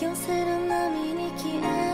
寄せる波に消え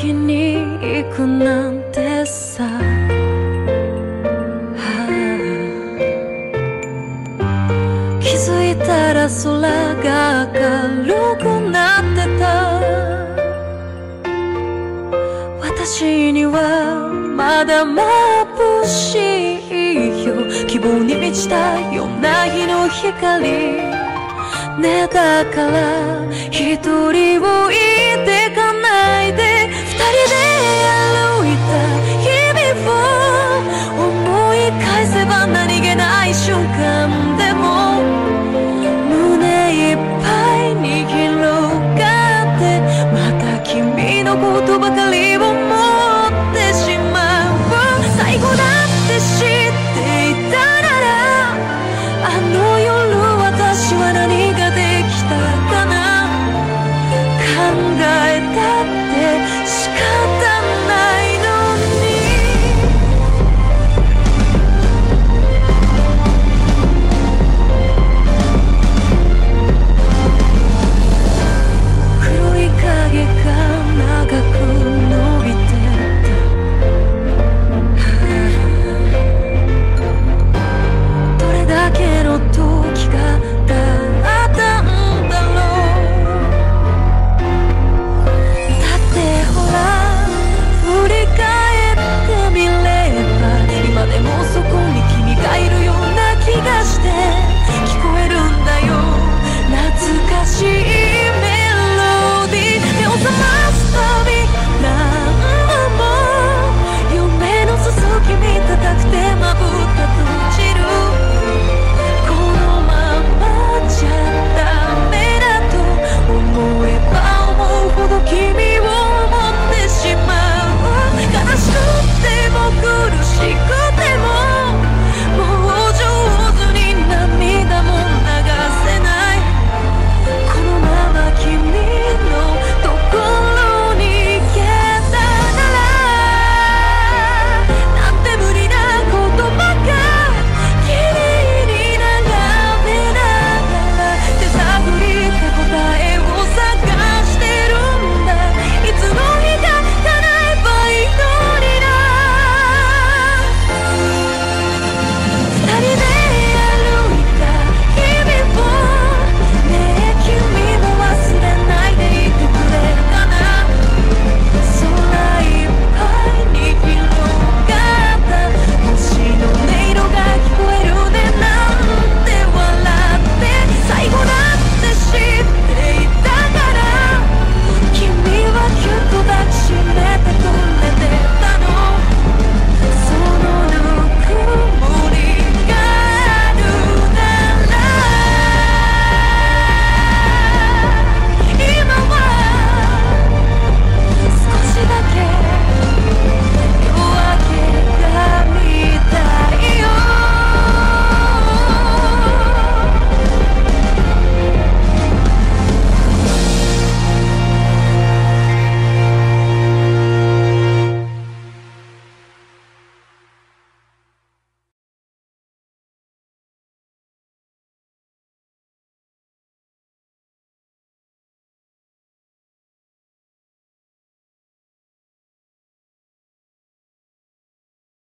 きに行くなんてさ、はあ。気づいたら空が明るくなってた。私にはまだ眩しいよ。希望に満ちた夜なぎの光。ねだから一人